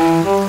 Mommy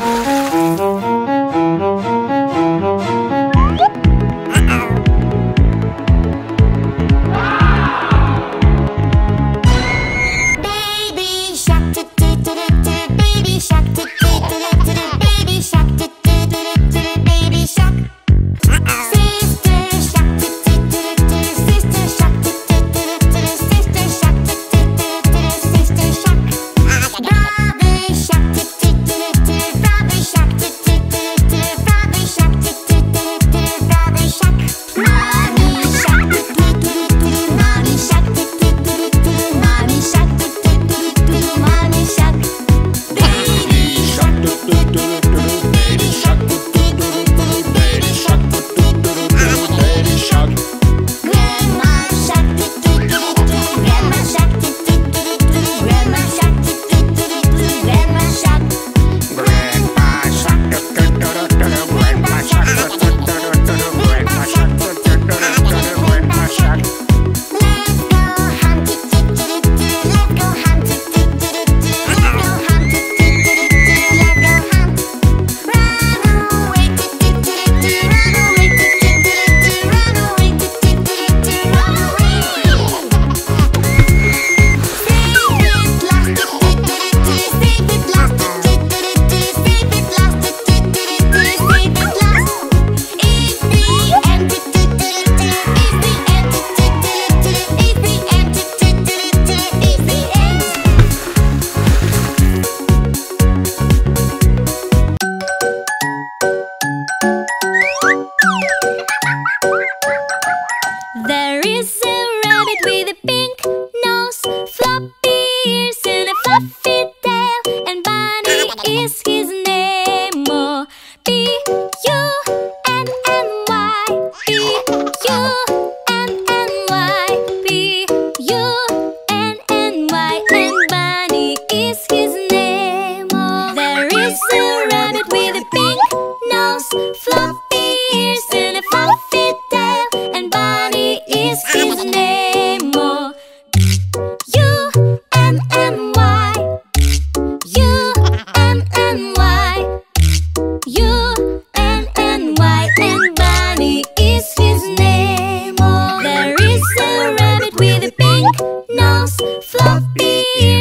shark, do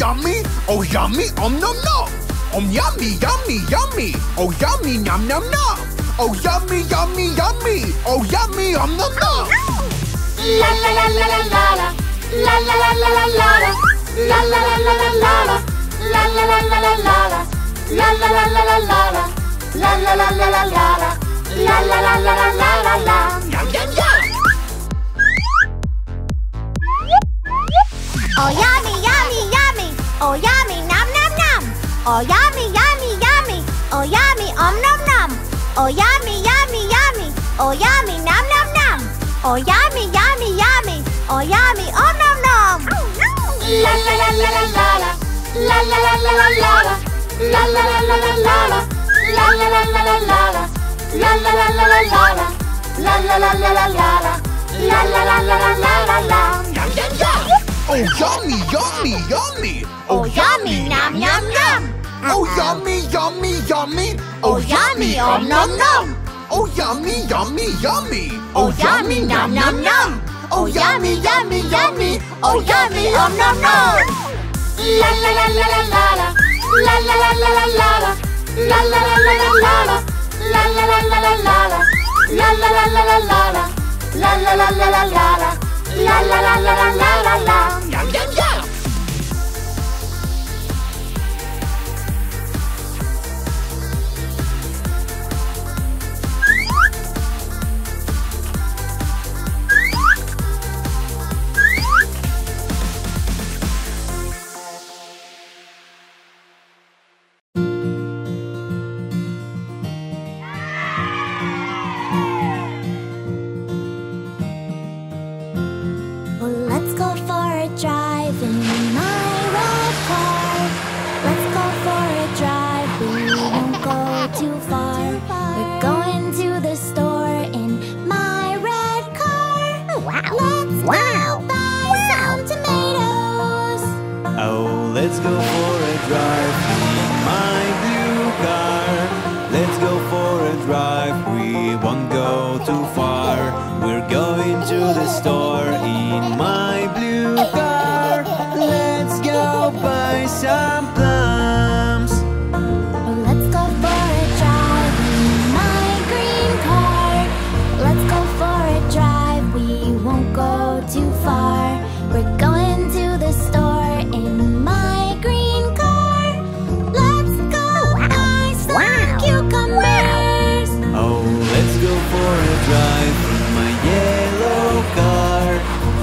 yummy. Oh yummy, om nom nom. Om yummy, yummy, yummy. Oh yummy, nom nom nom. Oh yummy, yummy, yummy. Oh yummy, om nom nom. La la la la la la la. La la la la la la la. La la la la la la la. La la la la la la la. La la la la la la la. La la la la la la la. La la la la la la la la. Yum yum yum. Oh yummy, yummy, yummy. Oh yummy, nom nom nom. Oh yummy, yummy, yummy. Oh yummy, om nom nom. Oh yummy, yummy, yummy. Oh yummy, nom nom nom. Oh yummy, yummy, yummy. Oh yummy, om nom nom. La la la la la la la. La la la la la la la. La la la la la la la. La la la la la la la. La la la la la la la. La la la la la la la. La la la la la la la. Oh yummy, yummy, yummy. Oh yummy, nom nom nom. Oh yummy, yummy, yummy. Oh yummy, om nom nom. Oh yummy, yummy, yummy. Oh yummy, nom nom nom. Oh yummy, yummy, yummy. Oh yummy, om nom nom. La la la la la la la. La la la la la la la. La la la la la la la. La la la la la la la. La la la la la la la. La la la la la la la. La la la la la la la la. Let's go for a drive. In my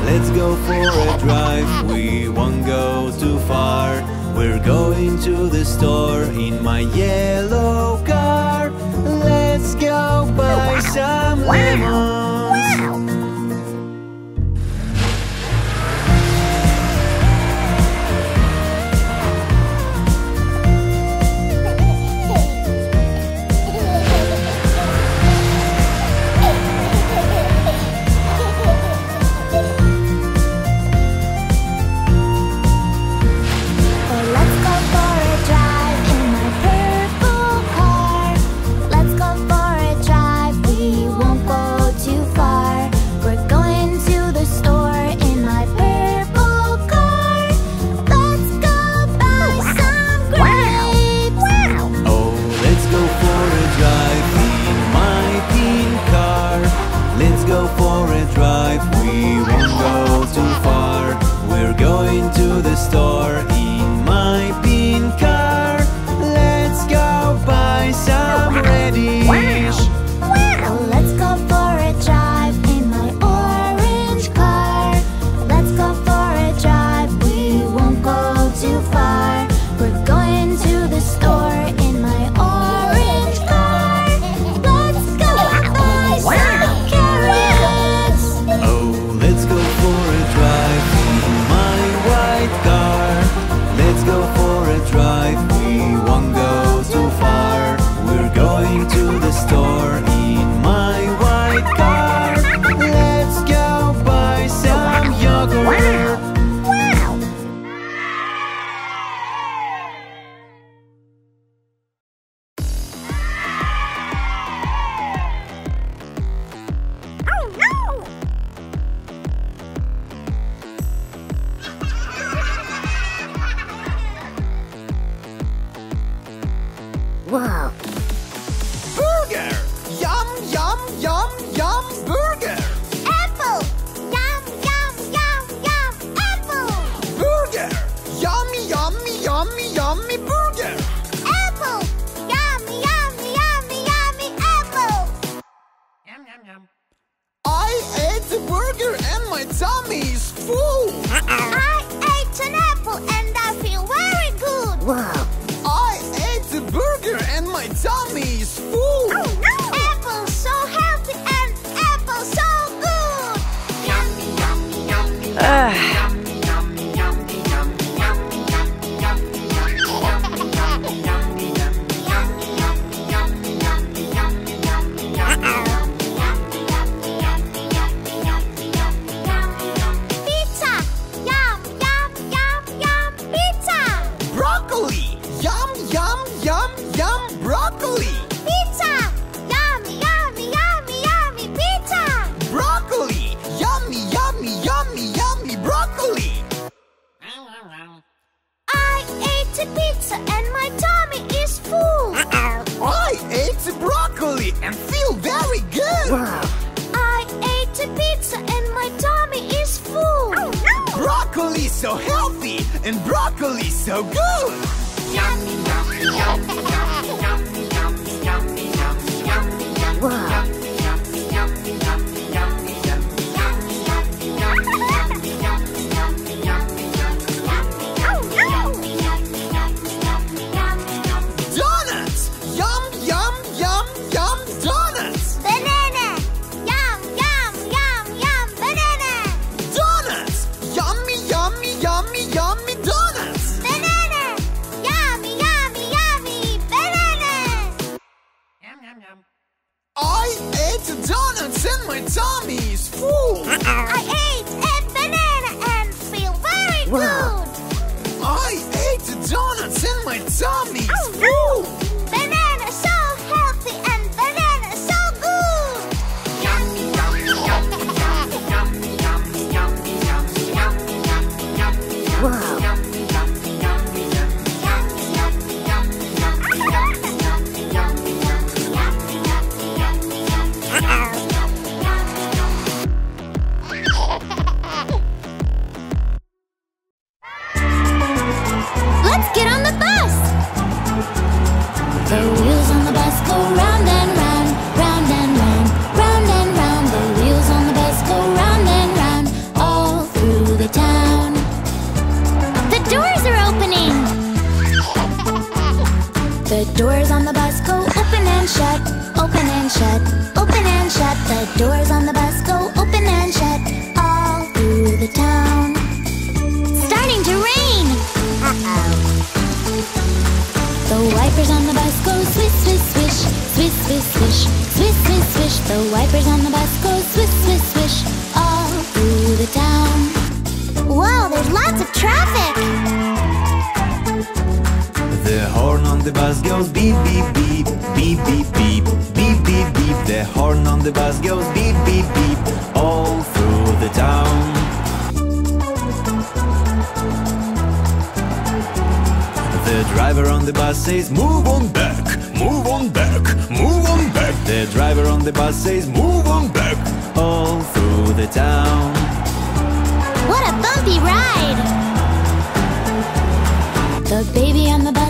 Let's go for a drive, we won't go too far. We're going to the store in my yellow car. Let's go buy some lemons. And my tummy is full. I ate broccoli and feel very good! I ate a pizza and my tummy is full. Broccoli so healthy and broccoli so good! Donuts! The wipers on the bus go swish, swish, swish, swish, swish, swish, swish, swish, swish. The wipers on the bus go swish, swish, swish, all through the town. Whoa, there's lots of traffic. The horn on the bus goes beep beep beep beep beep beep beep beep beep. The horn on the bus goes beep beep beep all through the town. The driver on the bus says move on back, move on back, move on back. The driver on the bus says move on back all through the town. What a bumpy ride. The baby on the bus